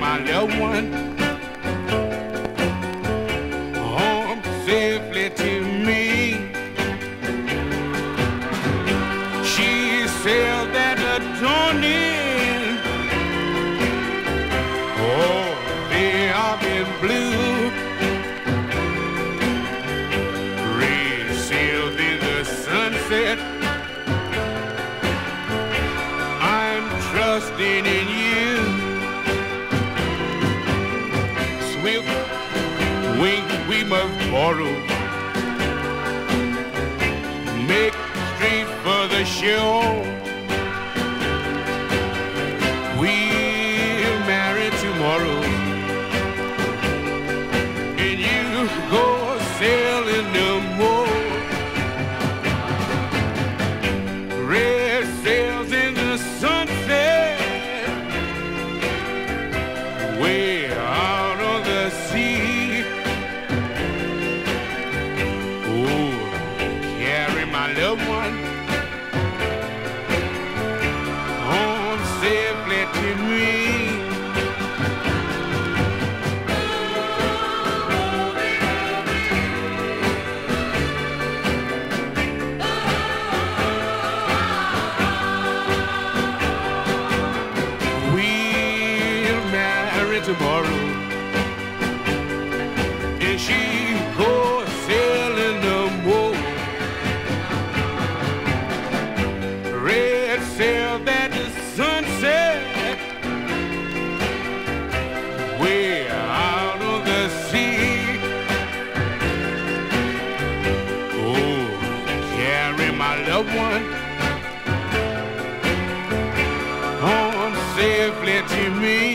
one home safely to me. She sailed that adorning. Oh, they are in blue. Red sailed in the sunset. I'm trusting in you. Must. Make straight for the shore. Carry loved one home safely to me. We'll marry tomorrow. Loved one home safely to me.